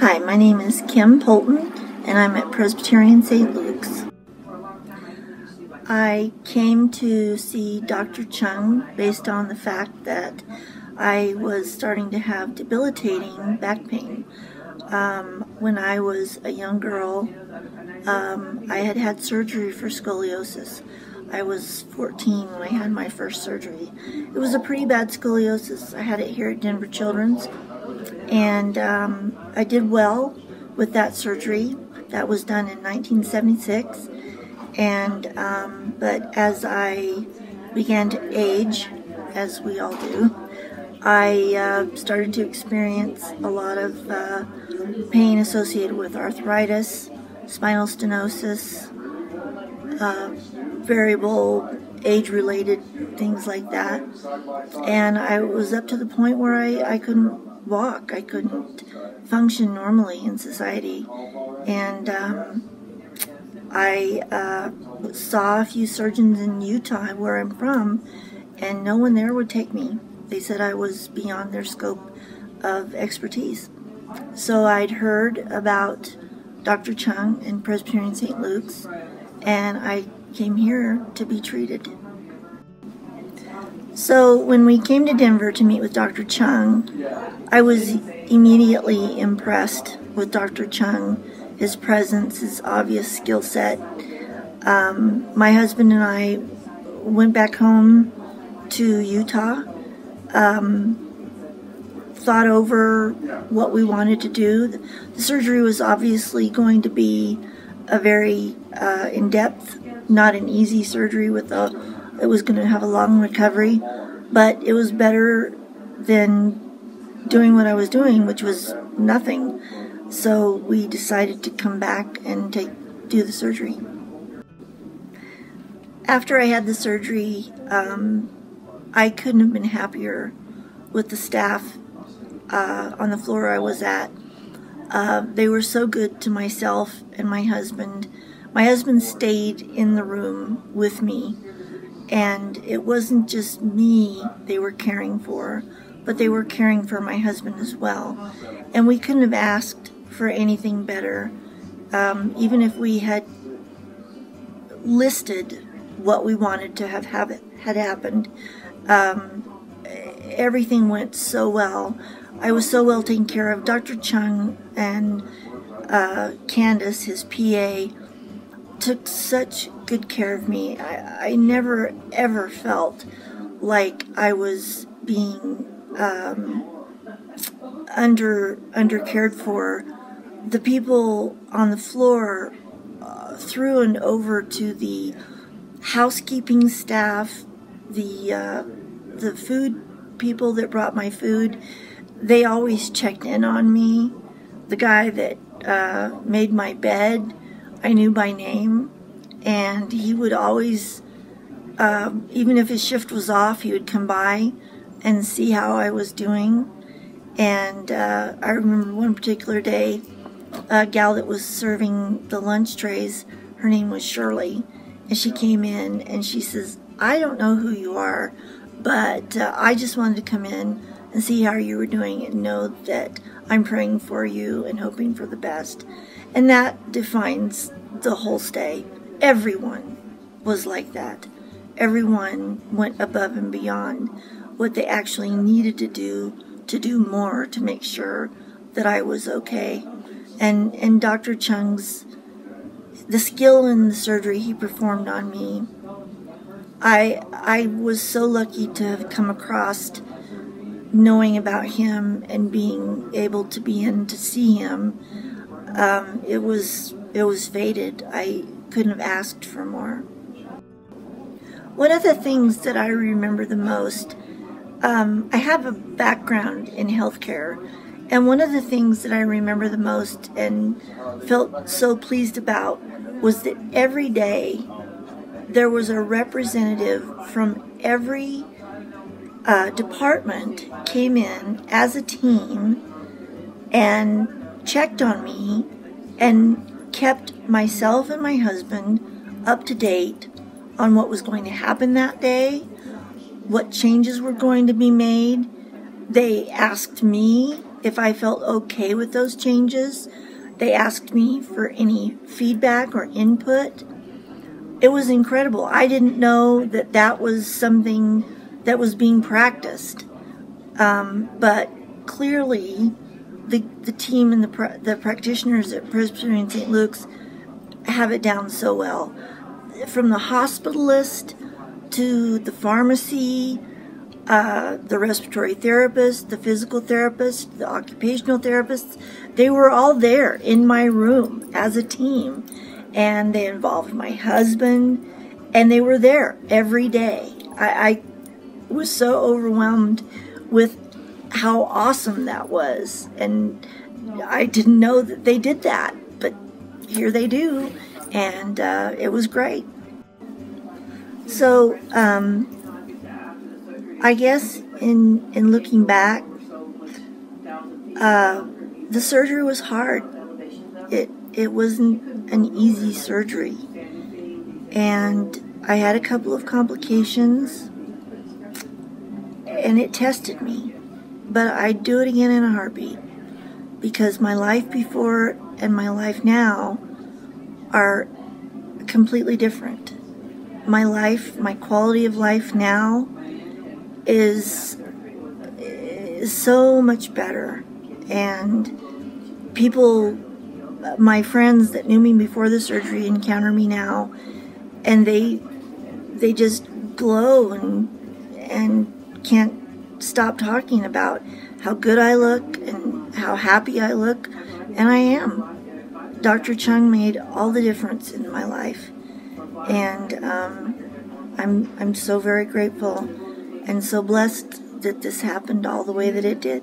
Hi, my name is Kim Poulton, and I'm at Presbyterian St. Luke's. I came to see Dr. Chung based on the fact that I was starting to have debilitating back pain. Um, when I was a young girl, um, I had had surgery for scoliosis. I was 14 when I had my first surgery. It was a pretty bad scoliosis. I had it here at Denver Children's, and um, I did well with that surgery. That was done in 1976, and um, but as I began to age, as we all do, I uh, started to experience a lot of uh, pain associated with arthritis, spinal stenosis, uh, variable age-related things like that. And I was up to the point where I, I couldn't walk. I couldn't function normally in society. And um, I uh, saw a few surgeons in Utah, where I'm from, and no one there would take me. They said I was beyond their scope of expertise. So I'd heard about Dr. Chung in Presbyterian St. Luke's, and I came here to be treated. So when we came to Denver to meet with Dr. Chung, I was immediately impressed with Dr. Chung, his presence, his obvious skill set. Um, my husband and I went back home to Utah, um, thought over what we wanted to do. The surgery was obviously going to be a very uh, in-depth not an easy surgery with a it was going to have a long recovery but it was better than doing what I was doing which was nothing. So we decided to come back and take do the surgery. After I had the surgery um, I couldn't have been happier with the staff uh, on the floor I was at. Uh, they were so good to myself and my husband. My husband stayed in the room with me, and it wasn't just me they were caring for, but they were caring for my husband as well. And we couldn't have asked for anything better, um, even if we had listed what we wanted to have, have had happened. Um, everything went so well. I was so well taken care of. Dr. Chung and uh, Candace, his PA, took such good care of me. I, I never ever felt like I was being um, under under cared for. The people on the floor, uh, through and over to the housekeeping staff, the uh, the food people that brought my food, they always checked in on me. The guy that uh, made my bed I knew by name, and he would always, uh, even if his shift was off, he would come by and see how I was doing. And uh, I remember one particular day, a gal that was serving the lunch trays, her name was Shirley, and she came in and she says, I don't know who you are, but uh, I just wanted to come in and see how you were doing and know that I'm praying for you and hoping for the best. And that defines the whole stay. Everyone was like that. Everyone went above and beyond what they actually needed to do to do more to make sure that I was okay. And and Dr. Chung's the skill in the surgery he performed on me. I I was so lucky to have come across knowing about him and being able to be in to see him um, it was it was fated. I couldn't have asked for more. One of the things that I remember the most, um, I have a background in healthcare, and one of the things that I remember the most and felt so pleased about was that every day there was a representative from every uh, department came in as a team and checked on me and kept myself and my husband up to date on what was going to happen that day, what changes were going to be made. They asked me if I felt okay with those changes. They asked me for any feedback or input. It was incredible. I didn't know that that was something that was being practiced. Um, but clearly, the, the team and the, the practitioners at Presbyterian St. Luke's have it down so well. From the hospitalist to the pharmacy, uh, the respiratory therapist, the physical therapist, the occupational therapists, they were all there in my room as a team. And they involved my husband, and they were there every day. I, I was so overwhelmed with how awesome that was. And I didn't know that they did that, but here they do. And uh, it was great. So, um, I guess in in looking back, uh, the surgery was hard. It it wasn't an easy surgery, and I had a couple of complications, and it tested me. But I'd do it again in a heartbeat because my life before and my life now are completely different. My life, my quality of life now is, is so much better. And people, my friends that knew me before the surgery encounter me now, and they they just glow and and can't stop talking about how good I look and how happy I look, and I am. Dr. Chung made all the difference in my life, and um, I'm I'm so very grateful and so blessed that this happened all the way that it did.